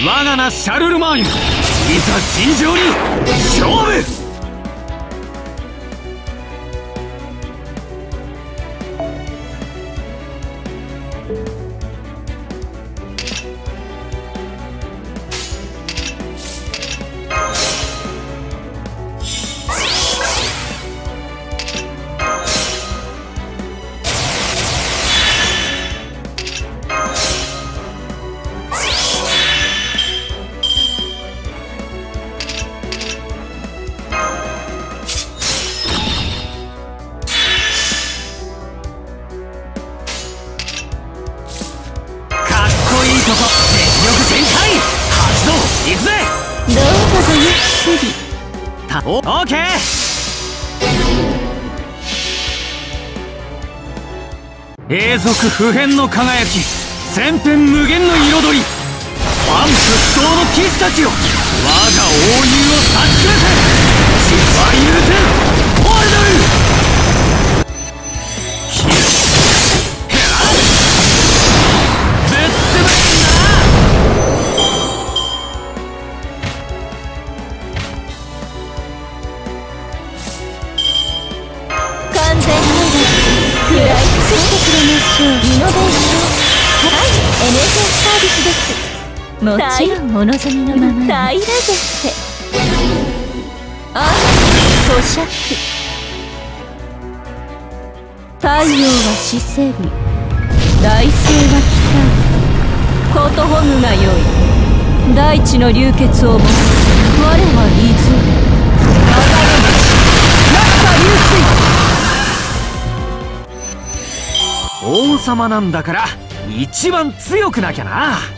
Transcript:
我が名シャルルマーニュいざ尋常に勝負！オーケー。永続不変の輝き千変無限の彩り。万不動の騎士たちよ。我が王流をイノベーションはいエネルギーサービスですもちろん。お望みのまま平らげてあ咀嚼太陽は死せり大星は来たことほぐがよい大地の流血をも我は王様なんだから一番強くなきゃな。